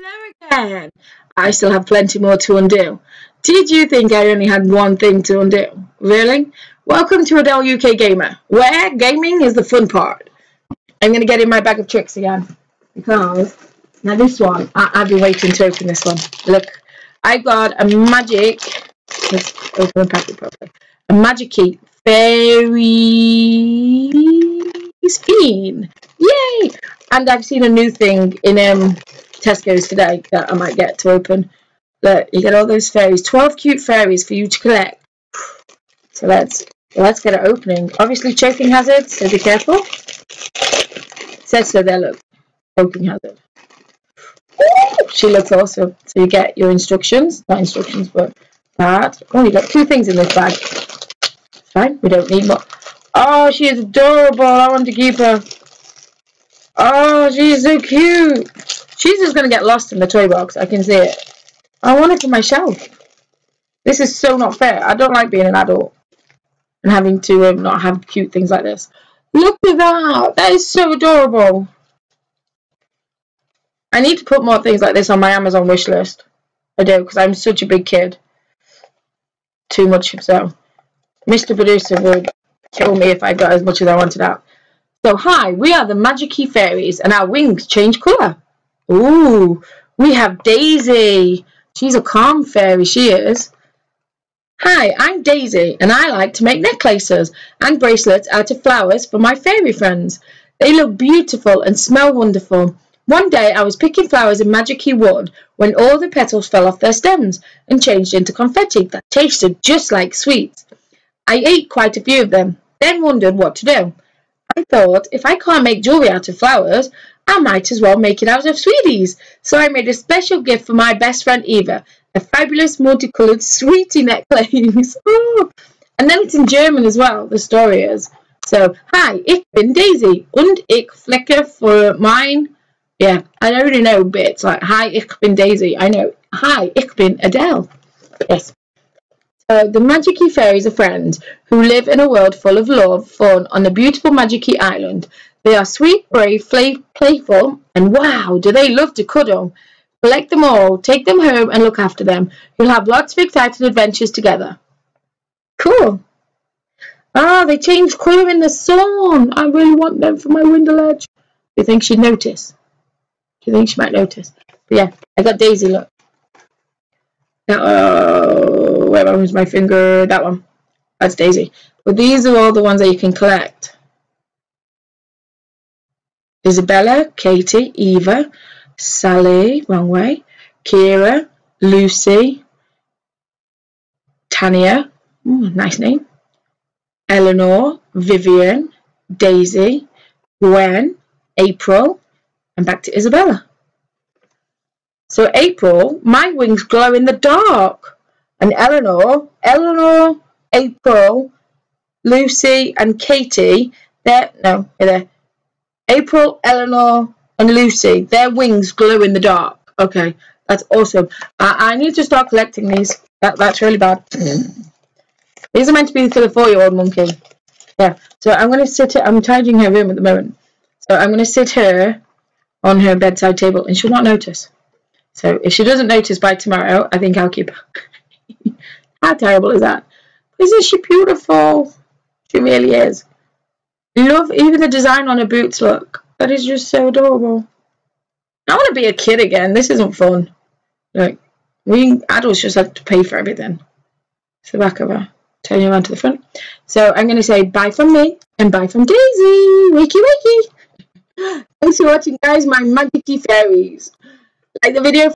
Hello again. I still have plenty more to undo. Did you think I only had one thing to undo? Really? Welcome to Adele UK Gamer, where gaming is the fun part. I'm going to get in my bag of tricks again. Because, now this one, I, have been waiting to open this one. Look, I got a magic, let's open the packet properly. A Magiki fairy skin. Yay! And I've seen a new thing in um Tesco's today that I might get to open. Look, you get all those fairies. 12 cute fairies for you to collect. So let's let's get it opening. Obviously choking hazard, so be careful. It says so there, look. Choking hazard. She looks awesome. So you get your instructions. Not instructions, but that. Oh, you got two things in this bag. It's fine. We don't need more. Oh, she is adorable. I want to keep her. Oh, she's so cute. She's just going to get lost in the toy box. I can see it. I want it for myself. This is so not fair. I don't like being an adult and having to um, not have cute things like this. Look at that. That is so adorable. I need to put more things like this on my Amazon wish list. I do, because I'm such a big kid. Too much of so. Mr. Producer would kill me if I got as much as I wanted out. So hi, we are the Magiki Fairies and our wings change colour. Ooh, we have Daisy. She's a calm fairy, she is. Hi, I'm Daisy and I like to make necklaces and bracelets out of flowers for my fairy friends. They look beautiful and smell wonderful. One day I was picking flowers in Magic Wood when all the petals fell off their stems and changed into confetti that tasted just like sweets. I ate quite a few of them, then wondered what to do. I thought, if I can't make jewellery out of flowers, I might as well make it out of sweeties. So I made a special gift for my best friend Eva, a fabulous multicoloured sweetie necklace. And then it's in German as well, the story is. So, hi, ich bin Daisy und ich flecke für mein... Yeah, I already know bits like, hi, ich bin Daisy. I know, hi, ich bin Adele. Yes. Uh, the Magic fairies are friends who live in a world full of love, fun on the beautiful Magic Island. They are sweet, brave, playful, and wow, do they love to cuddle. Collect them all, take them home, and look after them. You'll have lots of exciting adventures together. Cool. Ah, they change colour in the sun. I really want them for my window ledge. Do you think she'd notice? Do you think she might notice? But yeah, I got Daisy, look. Oh, where was my finger? That one. That's Daisy. But these are all the ones that you can collect. Isabella, Katie, Eva, Sally, wrong way, Kira, Lucy, Tania, ooh, nice name, Eleanor, Vivian, Daisy, Gwen, April, and back to Isabella. So April, my wings glow in the dark. And Eleanor, Eleanor, April, Lucy, and Katie, they're, no, they're April, Eleanor, and Lucy, their wings glow in the dark. Okay, that's awesome. I, I need to start collecting these. That, that's really bad. these are meant to be for the four-year-old monkey. Yeah, so I'm going to sit her, I'm tidying her room at the moment. So I'm going to sit her on her bedside table and she'll not notice. So if she doesn't notice by tomorrow, I think I'll keep her. How terrible is that? Isn't she beautiful? She really is. Love even the design on her boots, look. That is just so adorable. I want to be a kid again. This isn't fun. Like, we adults just have to pay for everything. It's the back of her. Turn you around to the front. So I'm going to say bye from me and bye from Daisy. Wakey wakey. Thanks for watching, guys. My magic fairies. Like the video.